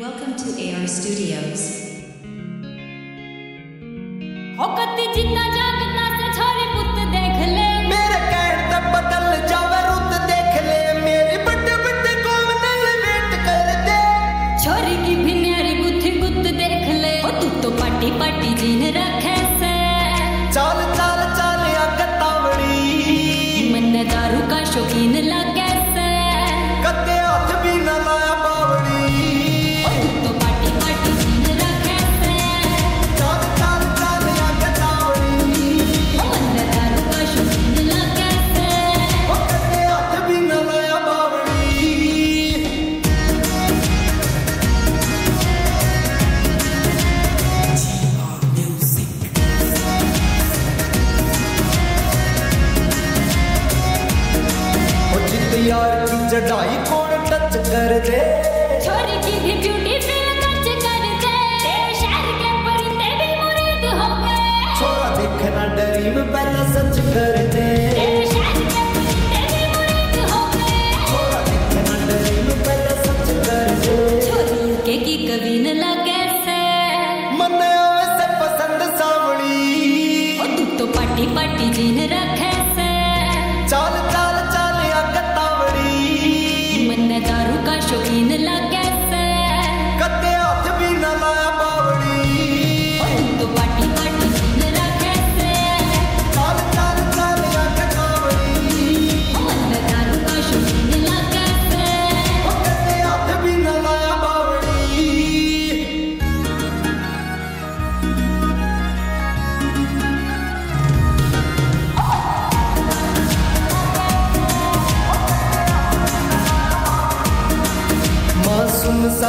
Welcome to AR Studios. औकत जितना जागता से छोरे पुत देख ले। मेरे कहन बदल जावे रुत देख ले। मेरी बड़े बड़े कोमनल वेट कर दे छोरी की भी न्यारी गुथ गुत देख ले। ओ तू तो पाटी पाटी जीन रखे से। चाल चाल चाल आग तावड़ी। मन दारू का शौकीन लगे की कौन टच कर दे। छोरी की भी ब्यूटी टच कर दे। तेरे शहर के परिंदे भी मुरीद हो गए। छोरा देखना डरी में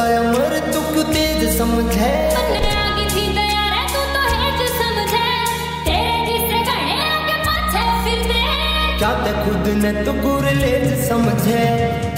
घड़े तुक तेज समझे क्या खुद ने तो गुरलेज समझे।